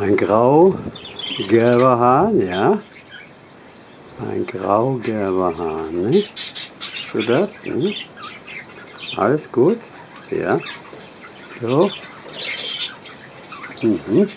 Ein grau-gelber Hahn, ja. Ein grau-gelber Hahn, ne? So das? Hm? Alles gut? Ja. So. Mhm.